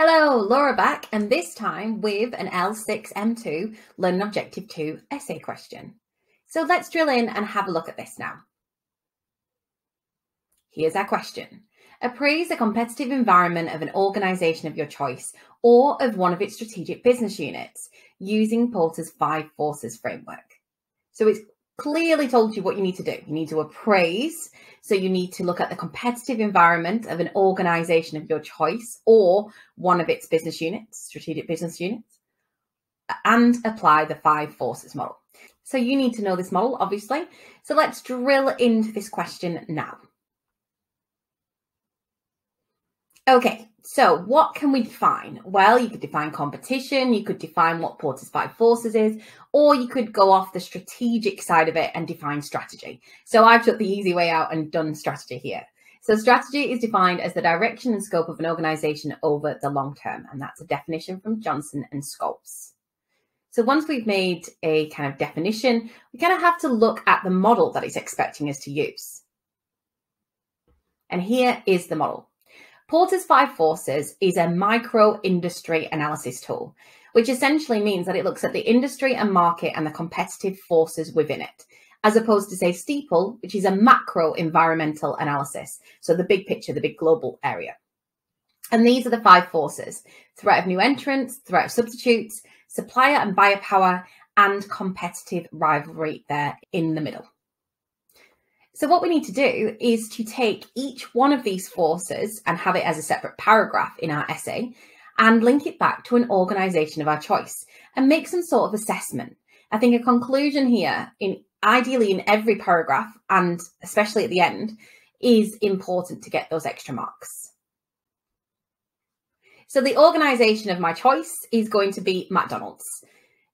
Hello, Laura back, and this time with an L6M2 Learning Objective 2 essay question. So let's drill in and have a look at this now. Here's our question. Appraise the competitive environment of an organisation of your choice or of one of its strategic business units using Porter's Five Forces framework. So it's clearly told you what you need to do. You need to appraise. So you need to look at the competitive environment of an organization of your choice or one of its business units, strategic business units, and apply the five forces model. So you need to know this model, obviously. So let's drill into this question now. Okay, so what can we define? Well, you could define competition, you could define what Porter's Five Forces is, or you could go off the strategic side of it and define strategy. So I've took the easy way out and done strategy here. So strategy is defined as the direction and scope of an organization over the long term, and that's a definition from Johnson and Scholes. So once we've made a kind of definition, we kind of have to look at the model that it's expecting us to use. And here is the model. Porter's Five Forces is a micro industry analysis tool, which essentially means that it looks at the industry and market and the competitive forces within it, as opposed to, say, Steeple, which is a macro environmental analysis. So the big picture, the big global area. And these are the five forces threat of new entrants, threat of substitutes, supplier and buyer power, and competitive rivalry there in the middle. So what we need to do is to take each one of these forces and have it as a separate paragraph in our essay and link it back to an organisation of our choice and make some sort of assessment. I think a conclusion here, in ideally in every paragraph and especially at the end, is important to get those extra marks. So the organisation of my choice is going to be McDonald's.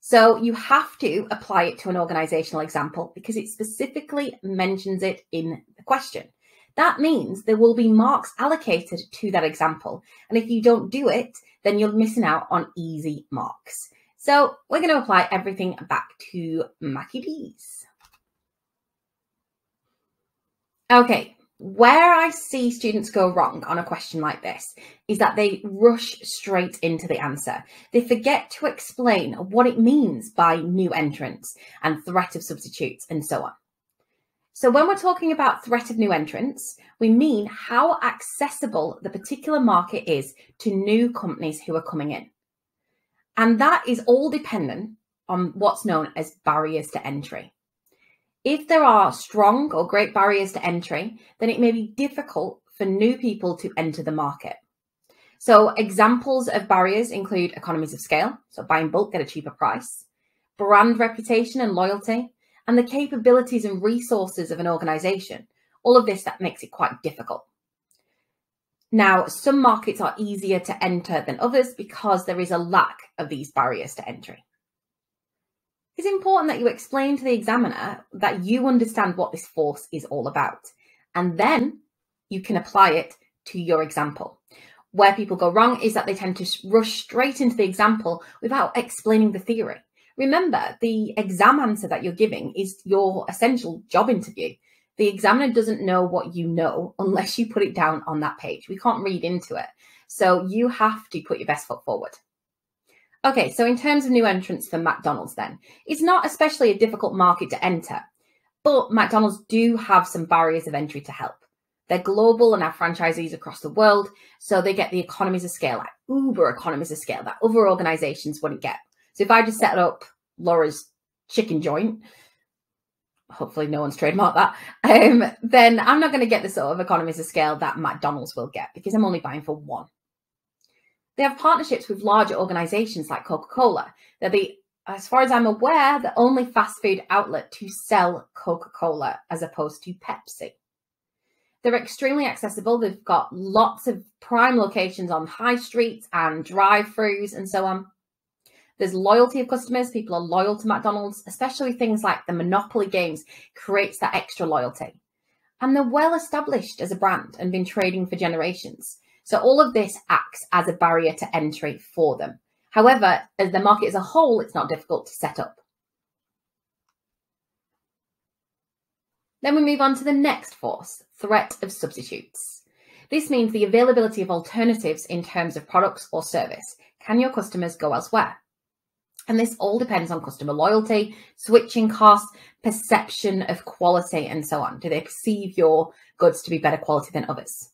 So you have to apply it to an organizational example because it specifically mentions it in the question. That means there will be marks allocated to that example. And if you don't do it, then you're missing out on easy marks. So we're going to apply everything back to Mackie D's. Okay, where I see students go wrong on a question like this is that they rush straight into the answer. They forget to explain what it means by new entrants and threat of substitutes and so on. So when we're talking about threat of new entrants, we mean how accessible the particular market is to new companies who are coming in. And that is all dependent on what's known as barriers to entry. If there are strong or great barriers to entry, then it may be difficult for new people to enter the market. So, examples of barriers include economies of scale, so buy in bulk get a cheaper price, brand reputation and loyalty, and the capabilities and resources of an organization. All of this that makes it quite difficult. Now, some markets are easier to enter than others because there is a lack of these barriers to entry. It's important that you explain to the examiner that you understand what this force is all about, and then you can apply it to your example. Where people go wrong is that they tend to rush straight into the example without explaining the theory. Remember, the exam answer that you're giving is your essential job interview. The examiner doesn't know what you know unless you put it down on that page. We can't read into it. So you have to put your best foot forward. Okay, so in terms of new entrants for McDonald's, then, it's not especially a difficult market to enter, but McDonald's do have some barriers of entry to help. They're global and have franchisees across the world, so they get the economies of scale, like uber economies of scale that other organizations wouldn't get. So if I just set up Laura's chicken joint, hopefully no one's trademarked that, um, then I'm not going to get the sort of economies of scale that McDonald's will get because I'm only buying for one. They have partnerships with larger organizations like Coca Cola. They're the, as far as I'm aware, the only fast food outlet to sell Coca Cola as opposed to Pepsi. They're extremely accessible. They've got lots of prime locations on high streets and drive throughs and so on. There's loyalty of customers. People are loyal to McDonald's, especially things like the Monopoly games creates that extra loyalty. And they're well established as a brand and been trading for generations. So all of this acts as a barrier to entry for them. However, as the market as a whole, it's not difficult to set up. Then we move on to the next force, threat of substitutes. This means the availability of alternatives in terms of products or service. Can your customers go elsewhere? And this all depends on customer loyalty, switching costs, perception of quality, and so on. Do they perceive your goods to be better quality than others?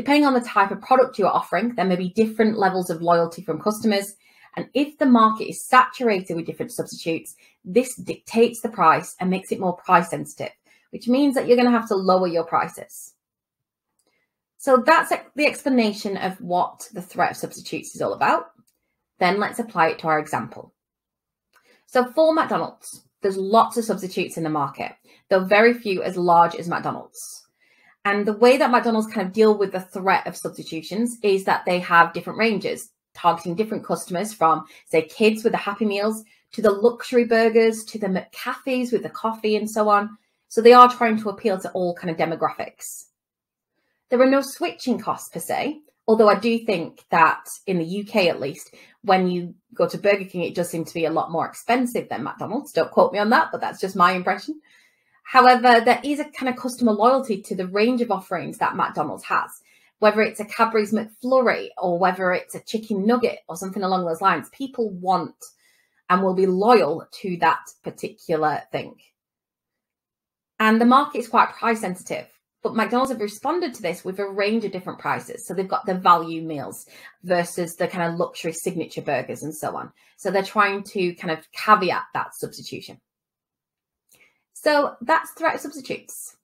Depending on the type of product you are offering, there may be different levels of loyalty from customers. And if the market is saturated with different substitutes, this dictates the price and makes it more price sensitive, which means that you're going to have to lower your prices. So that's the explanation of what the threat of substitutes is all about. Then let's apply it to our example. So for McDonald's, there's lots of substitutes in the market, though very few as large as McDonald's. And the way that McDonald's kind of deal with the threat of substitutions is that they have different ranges, targeting different customers from, say, kids with the Happy Meals to the luxury burgers to the McCafes with the coffee and so on. So they are trying to appeal to all kind of demographics. There are no switching costs per se, although I do think that in the UK at least, when you go to Burger King, it does seem to be a lot more expensive than McDonald's. Don't quote me on that, but that's just my impression. However, there is a kind of customer loyalty to the range of offerings that McDonald's has, whether it's a Cadbury's McFlurry or whether it's a chicken nugget or something along those lines. People want and will be loyal to that particular thing. And the market is quite price sensitive. But McDonald's have responded to this with a range of different prices. So they've got the value meals versus the kind of luxury signature burgers and so on. So they're trying to kind of caveat that substitution. So that's threat substitutes.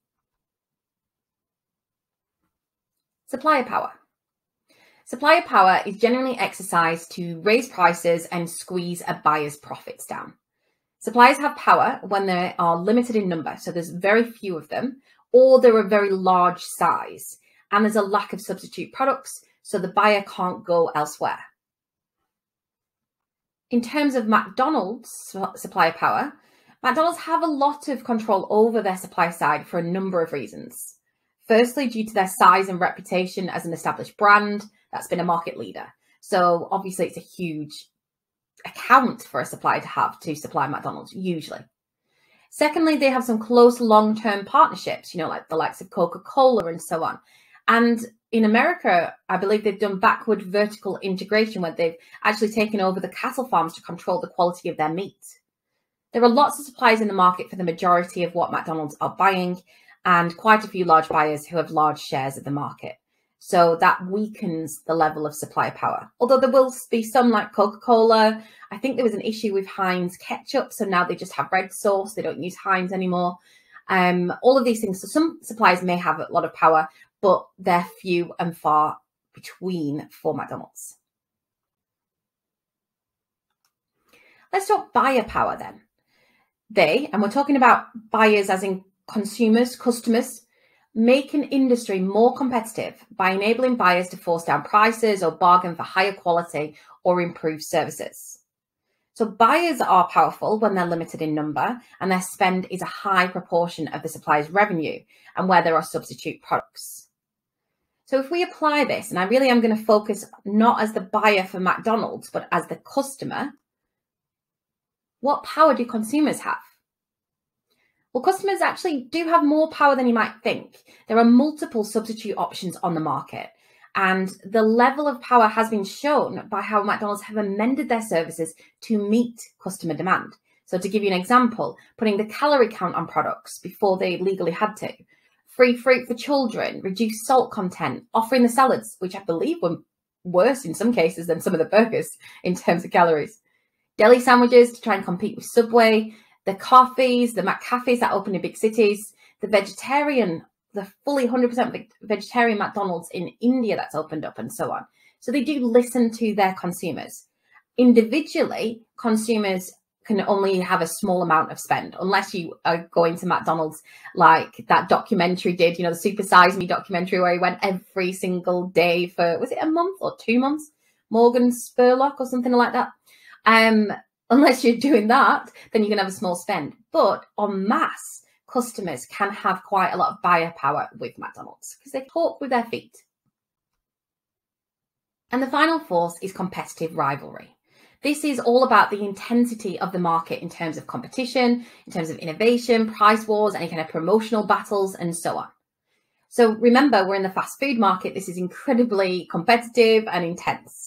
Supplier power. Supplier power is generally exercised to raise prices and squeeze a buyer's profits down. Suppliers have power when they are limited in number, so there's very few of them, or they're a very large size and there's a lack of substitute products, so the buyer can't go elsewhere. In terms of McDonald's supplier power, McDonald's have a lot of control over their supply side for a number of reasons. Firstly, due to their size and reputation as an established brand that's been a market leader. So obviously, it's a huge account for a supplier to have to supply McDonald's, usually. Secondly, they have some close long term partnerships, you know, like the likes of Coca Cola and so on. And in America, I believe they've done backward vertical integration where they've actually taken over the cattle farms to control the quality of their meat. There are lots of suppliers in the market for the majority of what McDonald's are buying, and quite a few large buyers who have large shares of the market. So that weakens the level of supply power. Although there will be some like Coca Cola. I think there was an issue with Heinz ketchup. So now they just have red sauce. They don't use Heinz anymore. Um, all of these things. So some suppliers may have a lot of power, but they're few and far between for McDonald's. Let's talk buyer power then. They, and we're talking about buyers as in consumers, customers, make an industry more competitive by enabling buyers to force down prices or bargain for higher quality or improved services. So buyers are powerful when they're limited in number and their spend is a high proportion of the supplier's revenue and where there are substitute products. So if we apply this, and I really am going to focus not as the buyer for McDonald's, but as the customer, what power do consumers have? Well, customers actually do have more power than you might think. There are multiple substitute options on the market. And the level of power has been shown by how McDonald's have amended their services to meet customer demand. So, to give you an example, putting the calorie count on products before they legally had to, free fruit for children, reduced salt content, offering the salads, which I believe were worse in some cases than some of the burgers in terms of calories, deli sandwiches to try and compete with Subway, the coffees, the McCafes that open in big cities, the vegetarian, the fully 100% vegetarian McDonald's in India that's opened up, and so on. So they do listen to their consumers. Individually, consumers can only have a small amount of spend unless you are going to McDonald's like that documentary did, you know, the Super Size Me documentary where he went every single day for was it a month or two months? Morgan Spurlock or something like that. Um, unless you're doing that, then you can have a small spend. But on mass, customers can have quite a lot of buyer power with McDonald's because they talk with their feet. And the final force is competitive rivalry. This is all about the intensity of the market in terms of competition, in terms of innovation, price wars, any kind of promotional battles, and so on. So remember, we're in the fast food market. This is incredibly competitive and intense.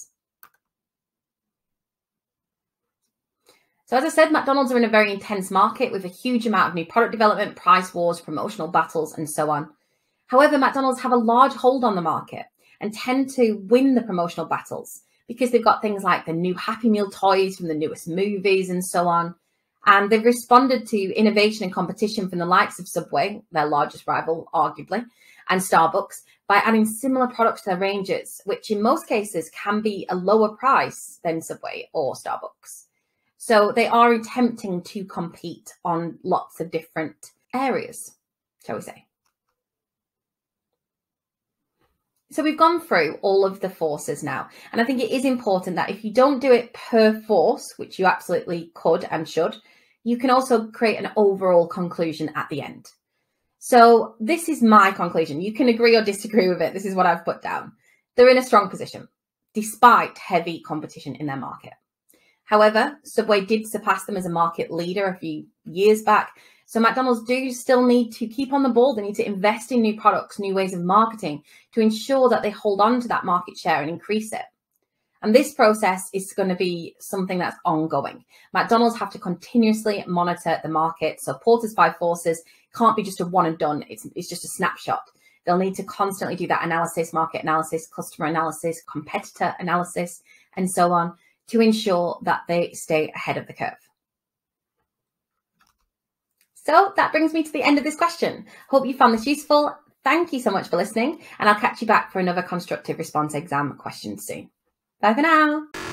So as I said, McDonald's are in a very intense market with a huge amount of new product development, price wars, promotional battles, and so on. However, McDonald's have a large hold on the market and tend to win the promotional battles because they've got things like the new Happy Meal toys from the newest movies and so on. And they've responded to innovation and competition from the likes of Subway, their largest rival, arguably, and Starbucks by adding similar products to their ranges, which in most cases can be a lower price than Subway or Starbucks. So they are attempting to compete on lots of different areas, shall we say. So we've gone through all of the forces now. And I think it is important that if you don't do it per force, which you absolutely could and should, you can also create an overall conclusion at the end. So this is my conclusion. You can agree or disagree with it. This is what I've put down. They're in a strong position despite heavy competition in their market. However, Subway did surpass them as a market leader a few years back. So McDonald's do still need to keep on the ball. They need to invest in new products, new ways of marketing to ensure that they hold on to that market share and increase it. And this process is going to be something that's ongoing. McDonald's have to continuously monitor the market. So Porter's five forces can't be just a one and done. It's, it's just a snapshot. They'll need to constantly do that analysis, market analysis, customer analysis, competitor analysis, and so on to ensure that they stay ahead of the curve. So that brings me to the end of this question. Hope you found this useful. Thank you so much for listening, and I'll catch you back for another constructive response exam question soon. Bye for now.